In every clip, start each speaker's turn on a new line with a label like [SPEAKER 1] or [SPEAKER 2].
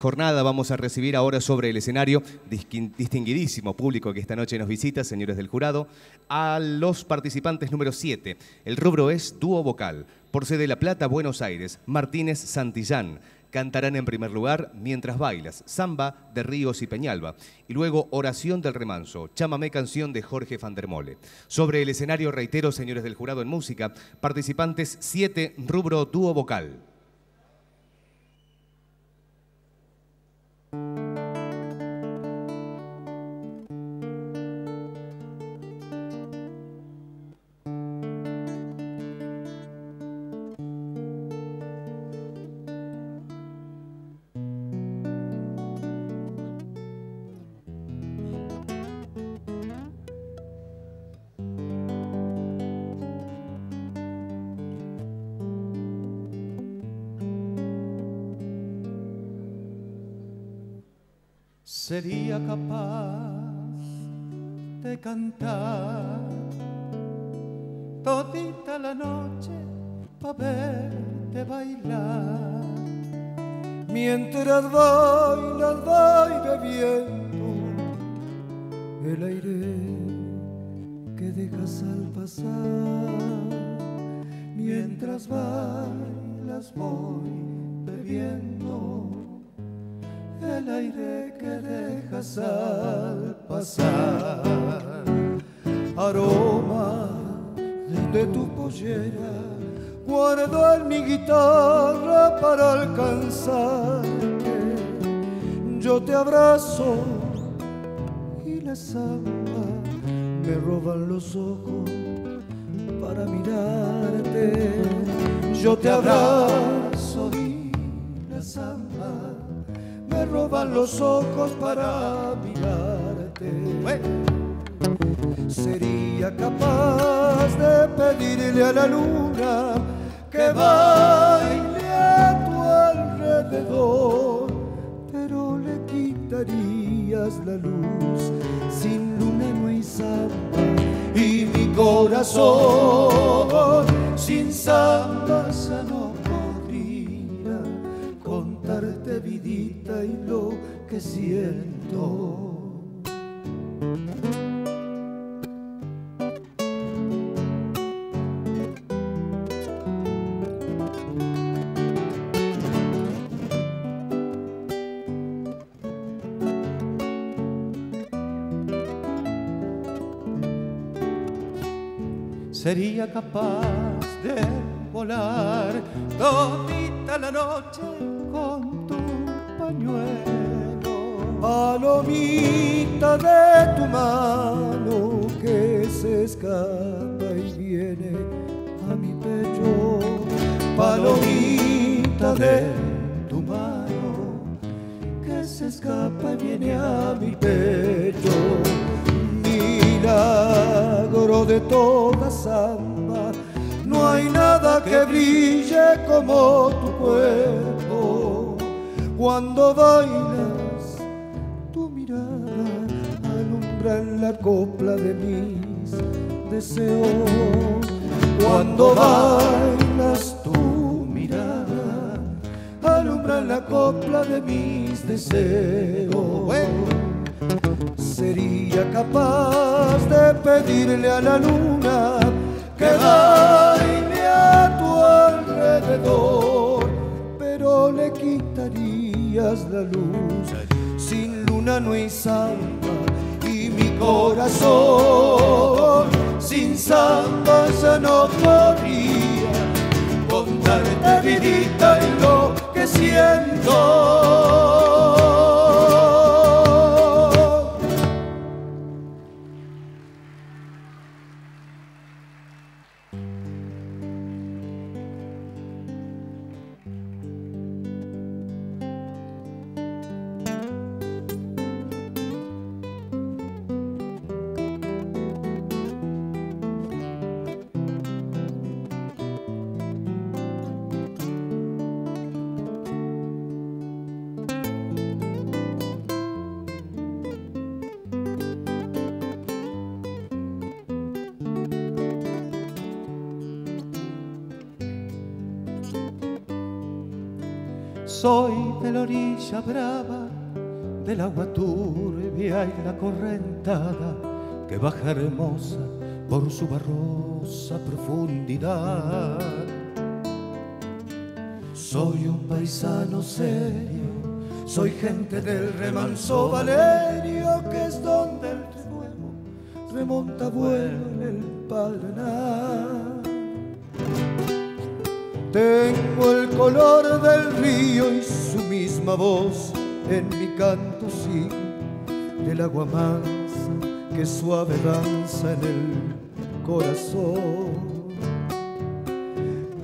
[SPEAKER 1] jornada vamos a recibir ahora sobre el escenario, distinguidísimo público que esta noche nos visita, señores del jurado, a los participantes número 7. El rubro es dúo vocal. Por sede La Plata, Buenos Aires, Martínez Santillán. Cantarán en primer lugar Mientras bailas, Samba de Ríos y Peñalba. Y luego Oración del Remanso, Chámame canción de Jorge Fandermole. Sobre el escenario, reitero, señores del jurado en música, participantes 7, rubro dúo vocal.
[SPEAKER 2] Sería capaz de cantar todita la noche para verte bailar. Mientras bailas, voy bebiendo el aire que dejas al pasar. Mientras bailas, voy bebiendo el aire que dejas al pasar, aroma de tu pollera, guardo en mi guitarra para alcanzarte. Yo te abrazo y la samba me roban los ojos para mirarte. Yo te abrazo y la samba me roban los ojos para mirarte. Sería capaz de pedirle a la luna que baile a tu alrededor, pero le quitarías la luz. Sin luna no hay samba y mi corazón sin samba no lo que siento. Sería capaz de volar todita la noche Palomita de tu mano que se escapa y viene a mi pecho. Palomita de tu mano que se escapa y viene a mi pecho. Milagro de toda samba, no hay nada que brille como tu cuerpo cuando bailas, tu mirada alumbra la copla de mis deseos. Cuando bailas, tu mirada alumbra en la copla de mis deseos. Sería capaz de pedirle a la luna que baile a tu alrededor, pero le quitaría la luz. Sin luna no hay samba y mi corazón sin samba ya no podría contarte vidita y lo que siento. Soy de la orilla brava, del agua turbia y la correntada que baja hermosa por su barrosa profundidad. Soy un paisano serio, soy gente del remanso Valerio, que es donde el fuego remonta vuelo en el Paraná. Tengo el color del río y su misma voz en mi canto, sí, del agua mansa que suave danza en el corazón.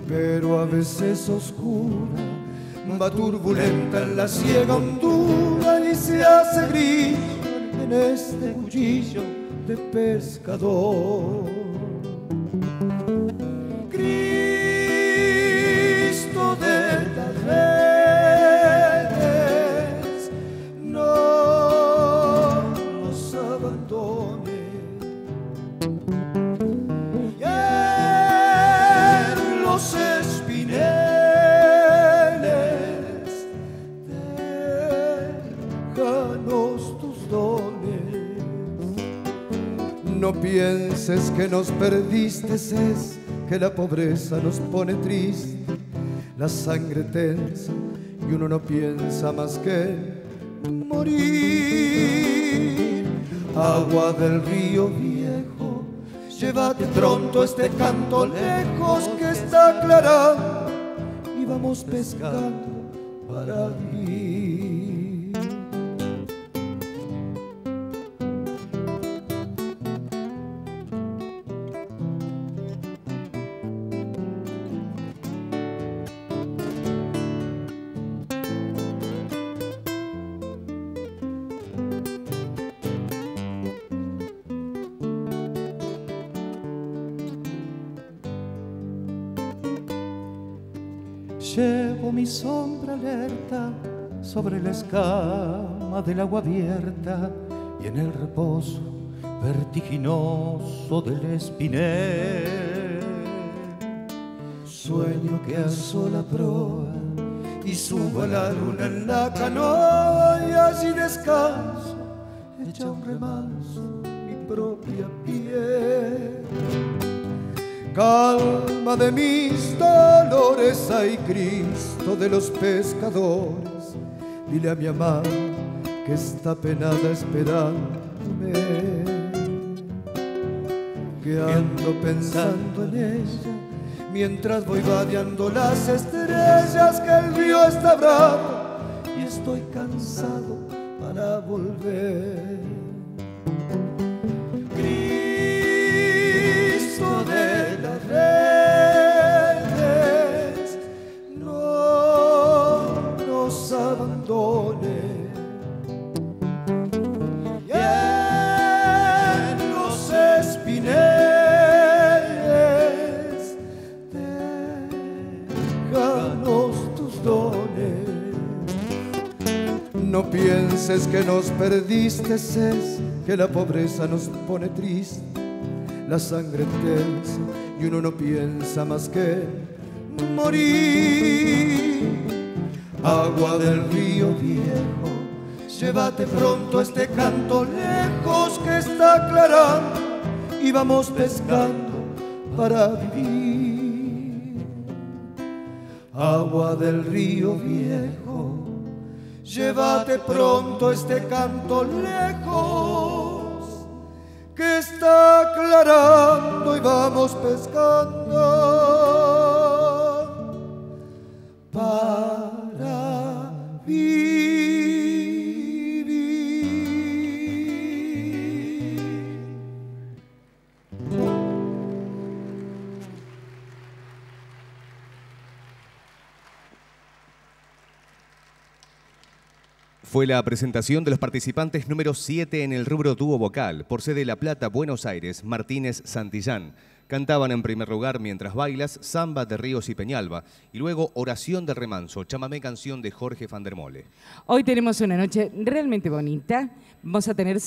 [SPEAKER 2] Pero a veces oscura, va turbulenta en la ciega hondura y se hace gris en este cuchillo de pescador. Pienses que nos perdiste, es que la pobreza nos pone triste, la sangre tensa y uno no piensa más que morir. Agua del río viejo, llévate pronto este canto lejos que está aclarando y vamos pescando para vivir. Llevo mi sombra alerta sobre la escama del agua abierta y en el reposo vertiginoso del espinel. Sueño que a sola proa y subo a la luna en la canoa y allí descanso, echa un remanso mi propia piel. Calma de mis dolores, ay Cristo de los pescadores, dile a mi amada que está penada esperándome, que ando pensando en ella, mientras voy vadeando las estrellas, que el río está bravo y estoy cansado para volver. Pienses que nos perdiste, es que la pobreza nos pone triste, la sangre tensa y uno no piensa más que morir. Agua del río viejo, llévate pronto este canto lejos que está aclarando y vamos pescando para vivir. Agua del río viejo, llévate pronto este canto lejos que está aclarando y vamos pescando
[SPEAKER 1] Fue la presentación de los participantes número 7 en el rubro dúo vocal, por sede La Plata, Buenos Aires, Martínez Santillán. Cantaban en primer lugar Mientras bailas, Samba de Ríos y Peñalba, y luego Oración de Remanso, chamamé canción de Jorge Fandermole.
[SPEAKER 3] Hoy tenemos una noche realmente bonita. Vamos a tener